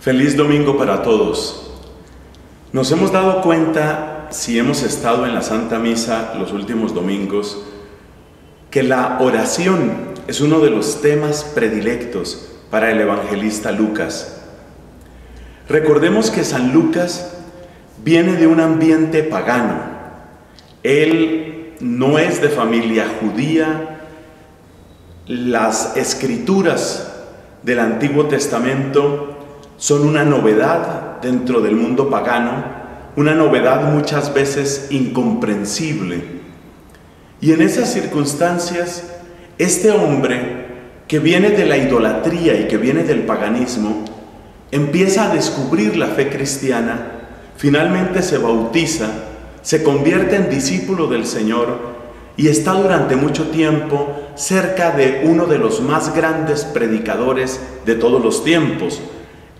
Feliz domingo para todos. Nos hemos dado cuenta, si hemos estado en la Santa Misa los últimos domingos, que la oración es uno de los temas predilectos para el evangelista Lucas. Recordemos que San Lucas viene de un ambiente pagano. Él no es de familia judía. Las escrituras del Antiguo Testamento son una novedad dentro del mundo pagano, una novedad muchas veces incomprensible. Y en esas circunstancias, este hombre que viene de la idolatría y que viene del paganismo, empieza a descubrir la fe cristiana, finalmente se bautiza, se convierte en discípulo del Señor y está durante mucho tiempo cerca de uno de los más grandes predicadores de todos los tiempos,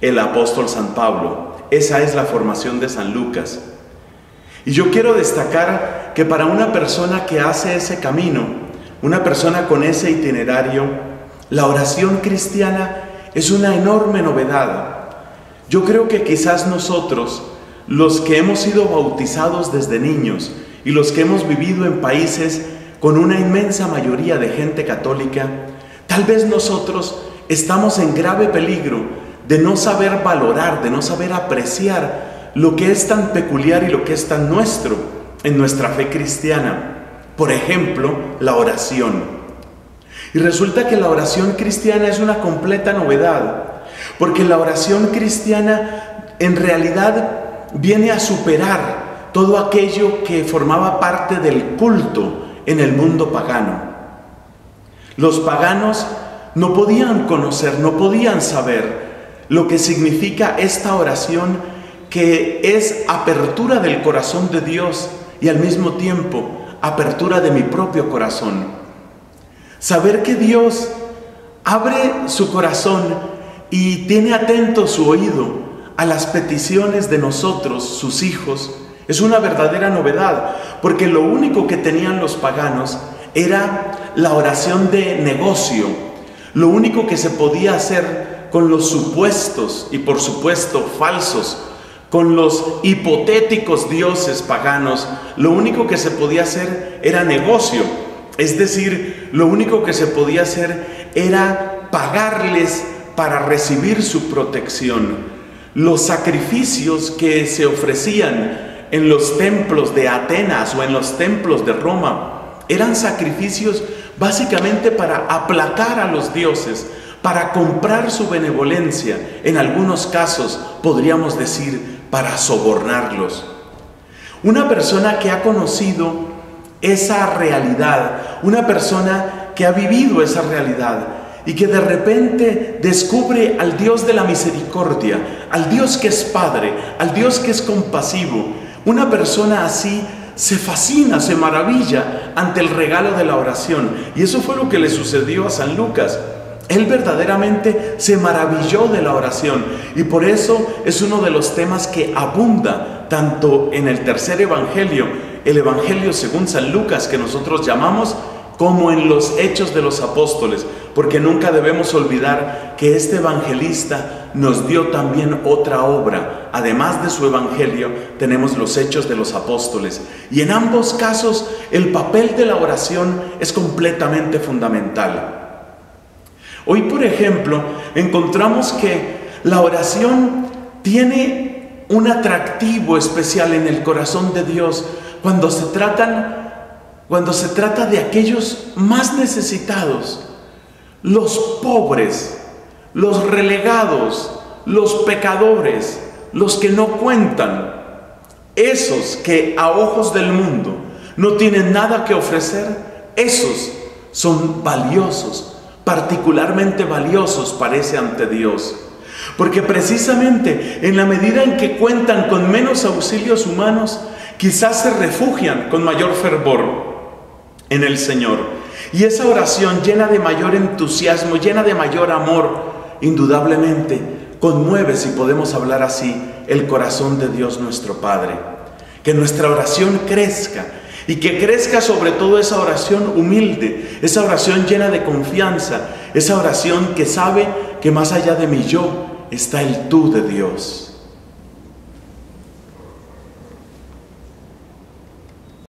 el apóstol San Pablo. Esa es la formación de San Lucas. Y yo quiero destacar que para una persona que hace ese camino, una persona con ese itinerario, la oración cristiana es una enorme novedad. Yo creo que quizás nosotros, los que hemos sido bautizados desde niños y los que hemos vivido en países con una inmensa mayoría de gente católica, tal vez nosotros estamos en grave peligro de no saber valorar, de no saber apreciar lo que es tan peculiar y lo que es tan nuestro en nuestra fe cristiana. Por ejemplo, la oración. Y resulta que la oración cristiana es una completa novedad, porque la oración cristiana en realidad viene a superar todo aquello que formaba parte del culto en el mundo pagano. Los paganos no podían conocer, no podían saber lo que significa esta oración que es apertura del corazón de Dios y al mismo tiempo apertura de mi propio corazón. Saber que Dios abre su corazón y tiene atento su oído a las peticiones de nosotros, sus hijos, es una verdadera novedad, porque lo único que tenían los paganos era la oración de negocio, lo único que se podía hacer con los supuestos y por supuesto falsos, con los hipotéticos dioses paganos, lo único que se podía hacer era negocio. Es decir, lo único que se podía hacer era pagarles para recibir su protección. Los sacrificios que se ofrecían en los templos de Atenas o en los templos de Roma eran sacrificios básicamente para aplacar a los dioses, para comprar su benevolencia, en algunos casos podríamos decir para sobornarlos. Una persona que ha conocido esa realidad, una persona que ha vivido esa realidad y que de repente descubre al Dios de la misericordia, al Dios que es Padre, al Dios que es compasivo, una persona así se fascina, se maravilla ante el regalo de la oración. Y eso fue lo que le sucedió a San Lucas. Él verdaderamente se maravilló de la oración y por eso es uno de los temas que abunda tanto en el tercer evangelio, el evangelio según San Lucas que nosotros llamamos, como en los hechos de los apóstoles, porque nunca debemos olvidar que este evangelista nos dio también otra obra. Además de su evangelio, tenemos los hechos de los apóstoles. Y en ambos casos, el papel de la oración es completamente fundamental. Hoy, por ejemplo, encontramos que la oración tiene un atractivo especial en el corazón de Dios cuando se cuando se trata de aquellos más necesitados, los pobres, los relegados, los pecadores, los que no cuentan, esos que a ojos del mundo no tienen nada que ofrecer, esos son valiosos, particularmente valiosos parece ante Dios. Porque precisamente en la medida en que cuentan con menos auxilios humanos, quizás se refugian con mayor fervor en el Señor. Y esa oración llena de mayor entusiasmo, llena de mayor amor, indudablemente conmueve, si podemos hablar así, el corazón de Dios nuestro Padre. Que nuestra oración crezca y que crezca sobre todo esa oración humilde, esa oración llena de confianza, esa oración que sabe que más allá de mi yo está el tú de Dios.